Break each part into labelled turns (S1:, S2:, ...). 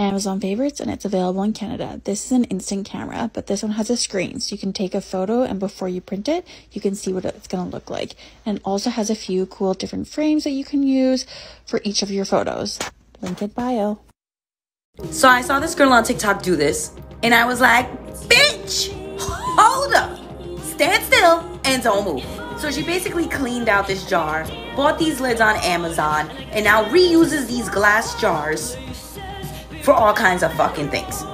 S1: Amazon favorites and it's available in Canada. This is an instant camera, but this one has a screen so you can take a photo and before you print it, you can see what it's going to look like. And also has a few cool different frames that you can use for each of your photos. Link in bio.
S2: So I saw this girl on TikTok do this and I was like, bitch, hold up, stand still and don't move. So she basically cleaned out this jar, bought these lids on Amazon, and now reuses these glass jars for all kinds of fucking things.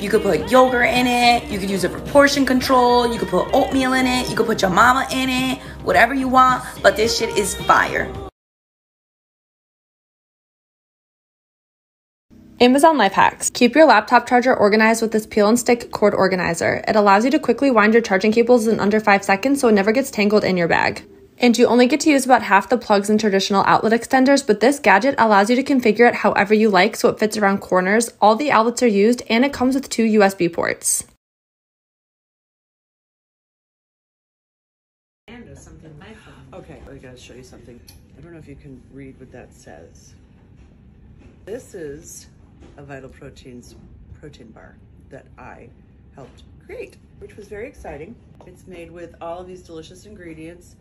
S2: You could put yogurt in it, you could use it for portion control, you could put oatmeal in it, you could put your mama in it, whatever you want, but this shit is fire.
S3: Amazon life hacks. Keep your laptop charger organized with this peel and stick cord organizer. It allows you to quickly wind your charging cables in under 5 seconds so it never gets tangled in your bag. And you only get to use about half the plugs in traditional outlet extenders, but this gadget allows you to configure it however you like so it fits around corners, all the outlets are used, and it comes with two USB ports.
S4: Okay, I gotta show you something. I don't know if you can read what that says. This is a Vital Proteins protein bar that I helped create, which was very exciting. It's made with all of these delicious ingredients.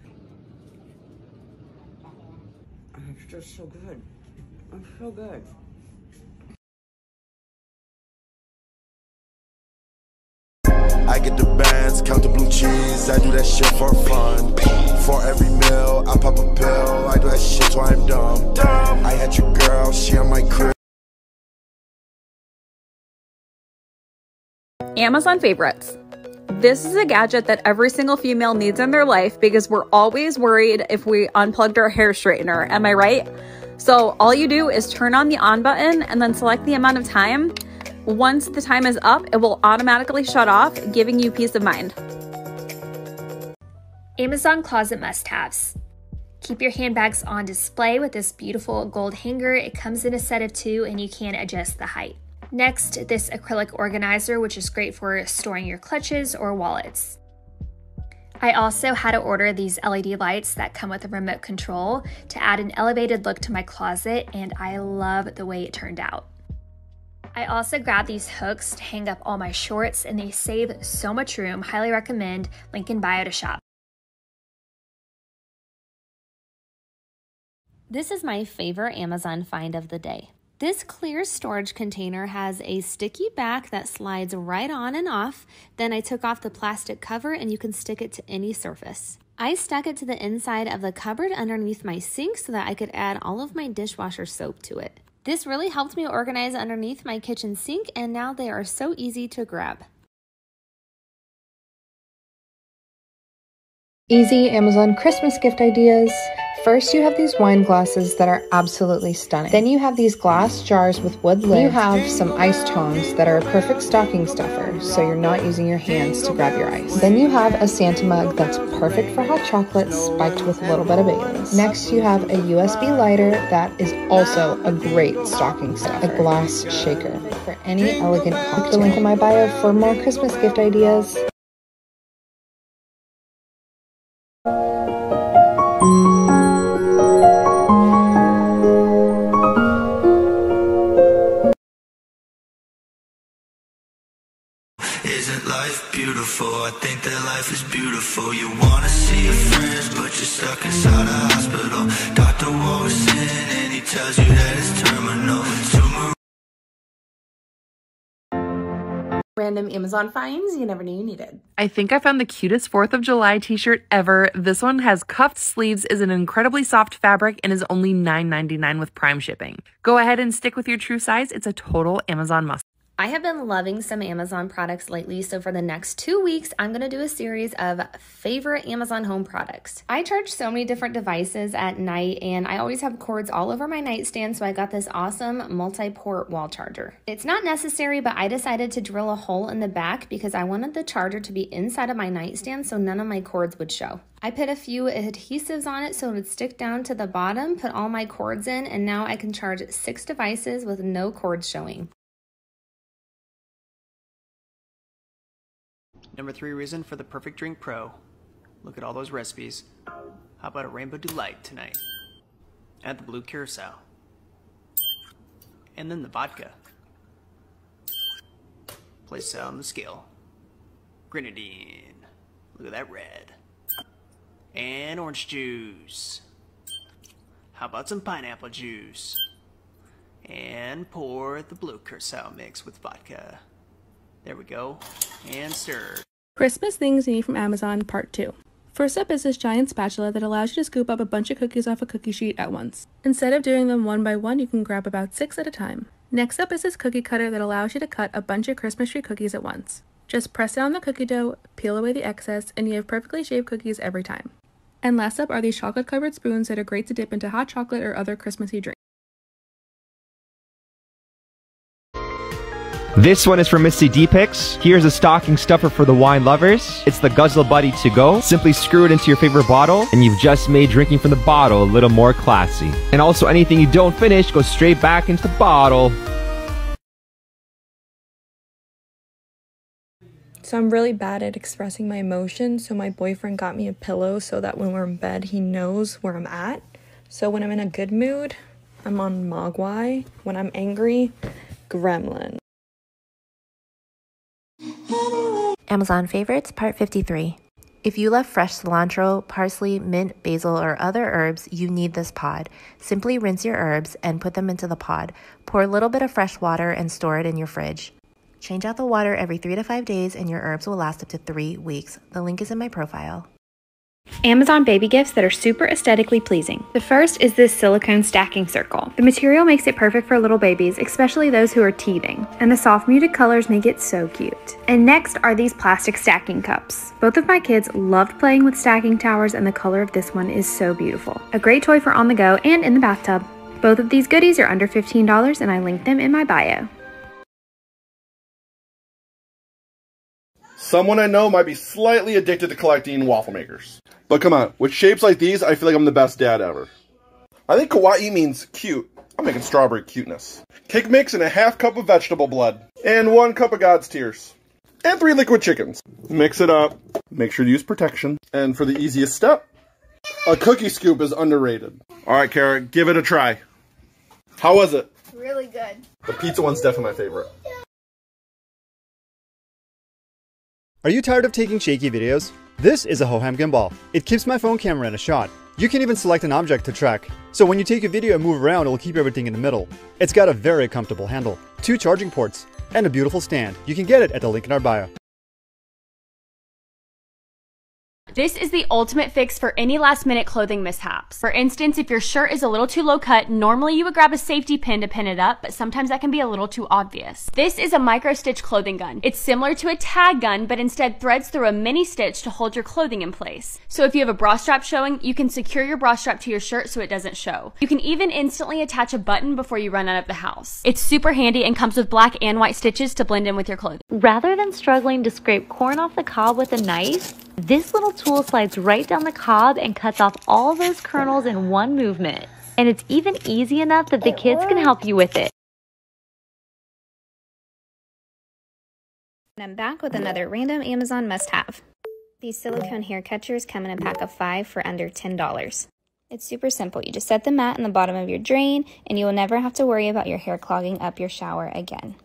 S4: It's just so good. It's so good.
S5: I get the bands, count the blue cheese, I do that shit for fun. For every meal, I pop a pill, I do that shit so I'm dumb. I had your girl, she on my crib.
S6: Amazon favorites. This is a gadget that every single female needs in their life because we're always worried if we unplugged our hair straightener. Am I right? So all you do is turn on the on button and then select the amount of time. Once the time is up, it will automatically shut off, giving you peace of mind.
S7: Amazon closet must-haves. Keep your handbags on display with this beautiful gold hanger. It comes in a set of two and you can adjust the height. Next, this acrylic organizer, which is great for storing your clutches or wallets. I also had to order these LED lights that come with a remote control to add an elevated look to my closet, and I love the way it turned out. I also grabbed these hooks to hang up all my shorts, and they save so much room. Highly recommend. Link in bio to shop.
S8: This is my favorite Amazon find of the day. This clear storage container has a sticky back that slides right on and off. Then I took off the plastic cover and you can stick it to any surface. I stuck it to the inside of the cupboard underneath my sink so that I could add all of my dishwasher soap to it. This really helped me organize underneath my kitchen sink and now they are so easy to grab.
S9: Easy Amazon Christmas gift ideas. First, you have these wine glasses that are absolutely stunning. Then you have these glass jars with wood lids. You have some ice tongs that are a perfect stocking stuffer, so you're not using your hands to grab your ice. Then you have a Santa mug that's perfect for hot chocolate, spiked with a little bit of Baileys. Next, you have a USB lighter that is also a great stocking stuffer. A glass shaker for any elegant cocktail. Click the link in my bio for more Christmas gift ideas.
S10: Beautiful? I think that life is beautiful. You wanna see your friends, but you're stuck inside a hospital. Doctor walks in and he tells you that it's terminal. Tumor
S11: Random Amazon finds you never knew you needed.
S12: I think I found the cutest 4th of July t shirt ever. This one has cuffed sleeves, is an incredibly soft fabric, and is only $9.99 with prime shipping. Go ahead and stick with your true size. It's a total Amazon must.
S8: I have been loving some Amazon products lately, so for the next two weeks, I'm gonna do a series of favorite Amazon home products. I charge so many different devices at night, and I always have cords all over my nightstand, so I got this awesome multi port wall charger. It's not necessary, but I decided to drill a hole in the back because I wanted the charger to be inside of my nightstand so none of my cords would show. I put a few adhesives on it so it would stick down to the bottom, put all my cords in, and now I can charge six devices with no cords showing.
S13: Number three reason for the Perfect Drink Pro. Look at all those recipes. How about a Rainbow Delight tonight? Add the blue curacao. And then the vodka. Place it on the scale. Grenadine. Look at that red. And orange juice. How about some pineapple juice? And pour the blue curacao mix with vodka. There we go. And stir.
S3: Christmas things you need from Amazon Part 2. First up is this giant spatula that allows you to scoop up a bunch of cookies off a cookie sheet at once. Instead of doing them one by one, you can grab about six at a time. Next up is this cookie cutter that allows you to cut a bunch of Christmas tree cookies at once. Just press down the cookie dough, peel away the excess, and you have perfectly shaped cookies every time. And last up are these chocolate covered spoons that are great to dip into hot chocolate or other Christmassy drinks.
S14: This one is from Misty D Picks. Here's a stocking stuffer for the wine lovers. It's the Guzzle Buddy to go. Simply screw it into your favorite bottle, and you've just made drinking from the bottle a little more classy. And also, anything you don't finish goes straight back into the bottle.
S15: So I'm really bad at expressing my emotions, so my boyfriend got me a pillow so that when we're in bed, he knows where I'm at. So when I'm in a good mood, I'm on Mogwai. When I'm angry, Gremlin.
S16: Amazon favorites, part 53. If you love fresh cilantro, parsley, mint, basil, or other herbs, you need this pod. Simply rinse your herbs and put them into the pod. Pour a little bit of fresh water and store it in your fridge. Change out the water every three to five days, and your herbs will last up to three weeks. The link is in my profile.
S12: Amazon baby gifts that are super aesthetically pleasing. The first is this silicone stacking circle. The material makes it perfect for little babies, especially those who are teething, and the soft muted colors make it so cute. And next are these plastic stacking cups. Both of my kids loved playing with stacking towers, and the color of this one is so beautiful. A great toy for on the go and in the bathtub. Both of these goodies are under $15, and I link them in my bio.
S5: Someone I know might be slightly addicted to collecting waffle makers. But come on, with shapes like these, I feel like I'm the best dad ever. I think kawaii means cute. I'm making strawberry cuteness. Cake mix and a half cup of vegetable blood. And one cup of God's tears. And three liquid chickens. Mix it up. Make sure to use protection. And for the easiest step, a cookie scoop is underrated. Alright, Kara, give it a try. How was it?
S17: Really good.
S5: The pizza one's definitely my favorite.
S18: Are you tired of taking shaky videos? This is a Hohem gimbal. It keeps my phone camera in a shot. You can even select an object to track. So when you take a video and move around, it'll keep everything in the middle. It's got a very comfortable handle, two charging ports, and a beautiful stand. You can get it at the link in our bio.
S6: This is the ultimate fix for any last minute clothing mishaps. For instance, if your shirt is a little too low cut, normally you would grab a safety pin to pin it up, but sometimes that can be a little too obvious. This is a micro stitch clothing gun. It's similar to a tag gun, but instead threads through a mini stitch to hold your clothing in place. So if you have a bra strap showing, you can secure your bra strap to your shirt so it doesn't show. You can even instantly attach a button before you run out of the house. It's super handy and comes with black and white stitches to blend in with your clothing.
S19: Rather than struggling to scrape corn off the cob with a knife, this little tool slides right down the cob and cuts off all those kernels in one movement. And it's even easy enough that the kids can help you with it.
S11: And I'm back with another random Amazon must-have. These silicone hair catchers come in a pack of five for under $10. It's super simple. You just set the mat in the bottom of your drain and you will never have to worry about your hair clogging up your shower again.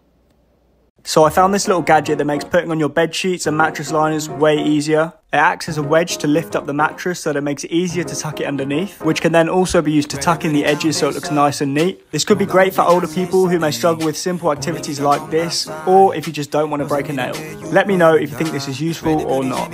S13: So I found this little gadget that makes putting on your bed sheets and mattress liners way easier. It acts as a wedge to lift up the mattress so that it makes it easier to tuck it underneath, which can then also be used to tuck in the edges so it looks nice and neat. This could be great for older people who may struggle with simple activities like this, or if you just don't want to break a nail. Let me know if you think this is useful or not.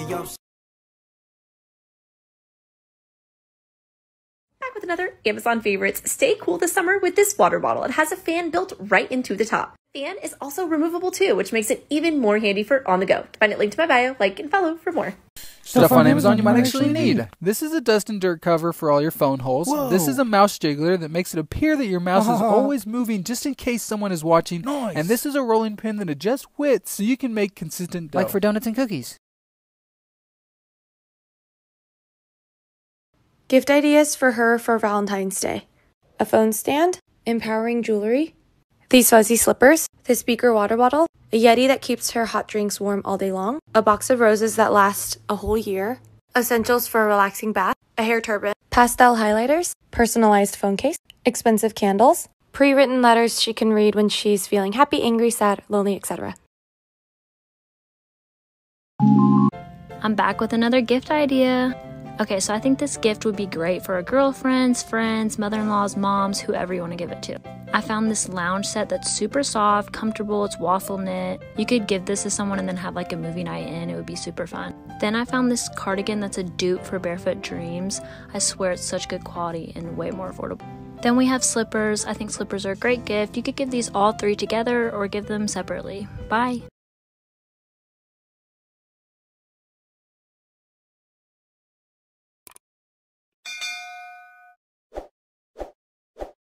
S15: Back with another Amazon favorites. Stay cool this summer with this water bottle. It has a fan built right into the top. Fan is also removable too, which makes it even more handy for on the go. Find it linked to my bio, like and follow for more.
S20: Stuff on Amazon you might actually need. This is a dust and dirt cover for all your phone holes. This is a mouse jiggler that makes it appear that your mouse is uh-huh. always moving just in case someone is watching.
S21: Nice.
S20: And this is a rolling pin that adjusts width so you can make consistent dough.
S21: Like for donuts and cookies.
S15: Gift ideas for her for Valentine's Day. A phone stand, empowering jewelry, these fuzzy slippers, the speaker water bottle, a Yeti that keeps her hot drinks warm all day long, a box of roses that last a whole year, essentials for a relaxing bath, a hair turban, pastel highlighters, personalized phone case, expensive candles, pre written letters she can read when she's feeling happy, angry, sad, lonely, etc.
S22: I'm back with another gift idea. Okay, so I think this gift would be great for a girlfriends, friends, mother in laws, moms, whoever you want to give it to. I found this lounge set that's super soft, comfortable, it's waffle knit. You could give this to someone and then have like a movie night in, it would be super fun. Then I found this cardigan that's a dupe for Barefoot Dreams. I swear it's such good quality and way more affordable. Then we have slippers. I think slippers are a great gift. You could give these all three together or give them separately. Bye.